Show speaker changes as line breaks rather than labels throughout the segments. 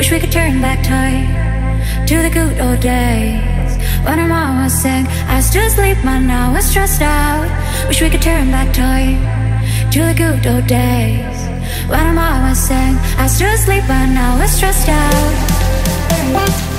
Wish we could turn back time to the good old days. When our mama sang, I still sleep, but now we're stressed out. Wish we could turn back time to the good old days. When our mama sang, I still sleep, but now we're stressed out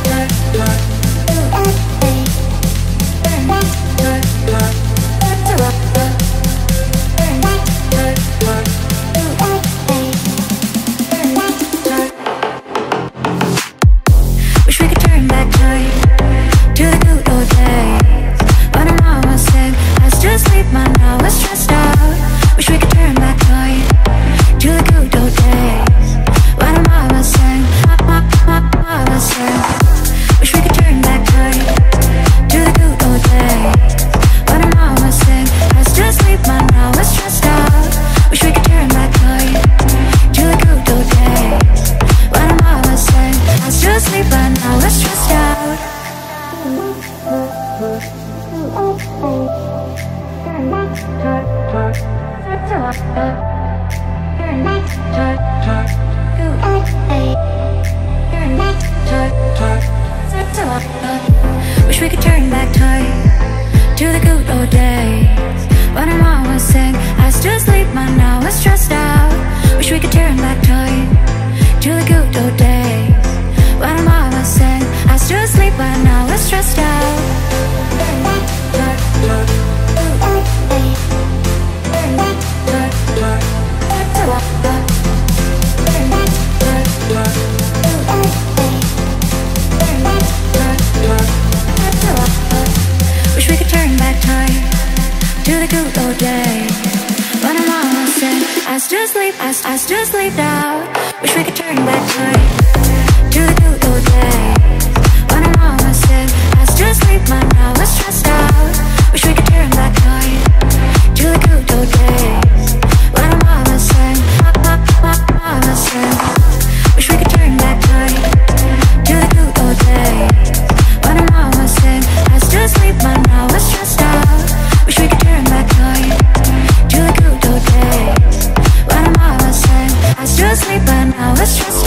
sleep, my mama stressed out. Wish we could turn back light to the cutoff. but i know i said i just leave my now stressed out. Wish we good when our mama said, I still sleep, I, I still sleep now. Wish we could turn back time stress